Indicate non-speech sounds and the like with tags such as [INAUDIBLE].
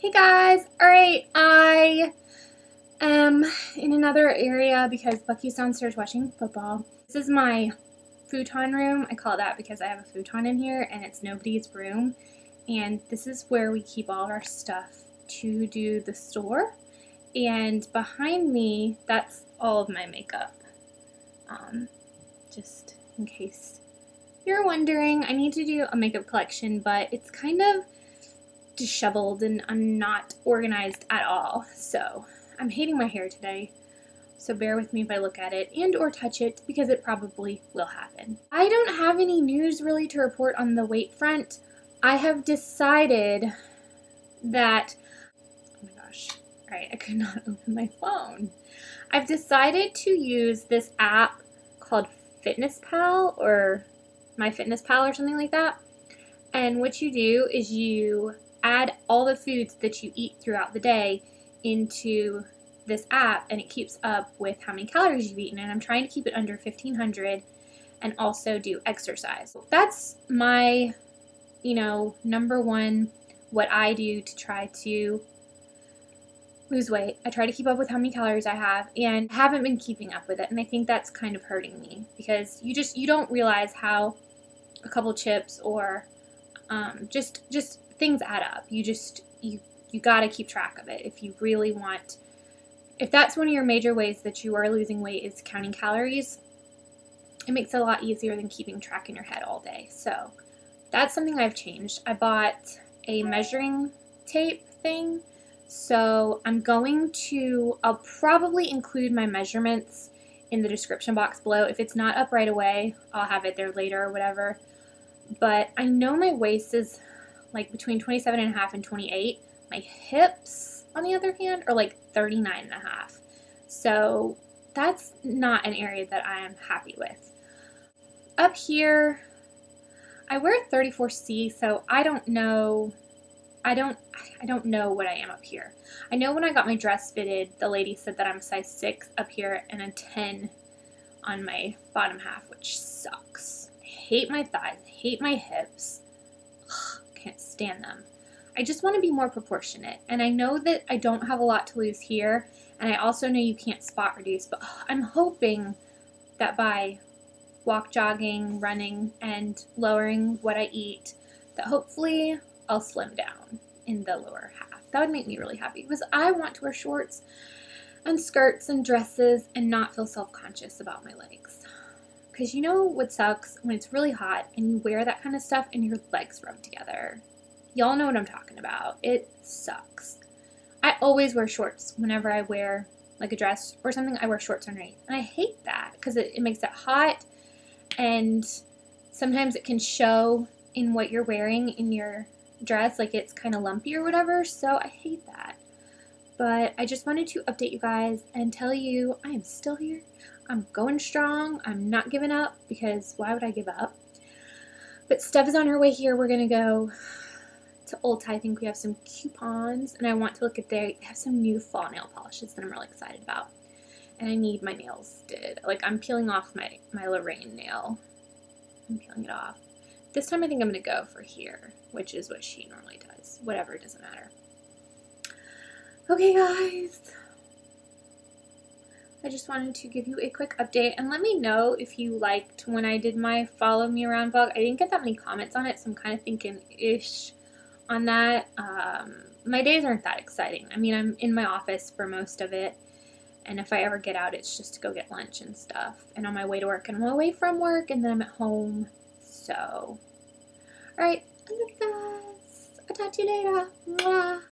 Hey guys, alright, I am in another area because Bucky's downstairs watching football. This is my futon room. I call that because I have a futon in here and it's nobody's room. And this is where we keep all our stuff to do the store. And behind me, that's all of my makeup. Um, just in case you're wondering, I need to do a makeup collection, but it's kind of disheveled and I'm not organized at all. So I'm hating my hair today. So bear with me if I look at it and or touch it because it probably will happen. I don't have any news really to report on the weight front. I have decided that, oh my gosh, all right, I could not [LAUGHS] open my phone. I've decided to use this app called Fitness Pal or My Fitness Pal or something like that. And what you do is you add all the foods that you eat throughout the day into this app and it keeps up with how many calories you've eaten and I'm trying to keep it under 1500 and also do exercise. That's my you know number one what I do to try to lose weight. I try to keep up with how many calories I have and haven't been keeping up with it and I think that's kind of hurting me because you just you don't realize how a couple chips or um, just just things add up. You just you you got to keep track of it if you really want if that's one of your major ways that you are losing weight is counting calories. It makes it a lot easier than keeping track in your head all day. So, that's something I've changed. I bought a measuring tape thing. So, I'm going to I'll probably include my measurements in the description box below. If it's not up right away, I'll have it there later or whatever. But I know my waist is like between 27 and a half and 28. My hips, on the other hand, are like 39 and a half. So that's not an area that I am happy with. Up here, I wear 34C, so I don't know I don't I don't know what I am up here. I know when I got my dress fitted, the lady said that I'm a size 6 up here and a 10 on my bottom half, which sucks. I hate my thighs, hate my hips can't stand them. I just want to be more proportionate. And I know that I don't have a lot to lose here. And I also know you can't spot reduce, but [SIGHS] I'm hoping that by walk jogging, running, and lowering what I eat, that hopefully I'll slim down in the lower half. That would make me really happy because I want to wear shorts and skirts and dresses and not feel self conscious about my legs. Because you know what sucks when it's really hot and you wear that kind of stuff and your legs rub together. Y'all know what I'm talking about. It sucks. I always wear shorts whenever I wear like a dress or something. I wear shorts underneath. And I hate that because it, it makes it hot and sometimes it can show in what you're wearing in your dress, like it's kind of lumpy or whatever. So I hate that. But I just wanted to update you guys and tell you I am still here. I'm going strong. I'm not giving up because why would I give up? But Steph is on her way here. We're going to go to Ulta. I think we have some coupons and I want to look at their, they have some new fall nail polishes that I'm really excited about. And I need my nails did. Like I'm peeling off my, my Lorraine nail. I'm peeling it off. This time I think I'm going to go for here, which is what she normally does. Whatever, it doesn't matter. Okay, guys. I just wanted to give you a quick update and let me know if you liked when I did my follow me around vlog. I didn't get that many comments on it, so I'm kind of thinking ish on that. Um, my days aren't that exciting. I mean, I'm in my office for most of it, and if I ever get out, it's just to go get lunch and stuff. And on my way to work, and I'm away from work, and then I'm at home. So, love you guys. I'll talk to you later. Mwah.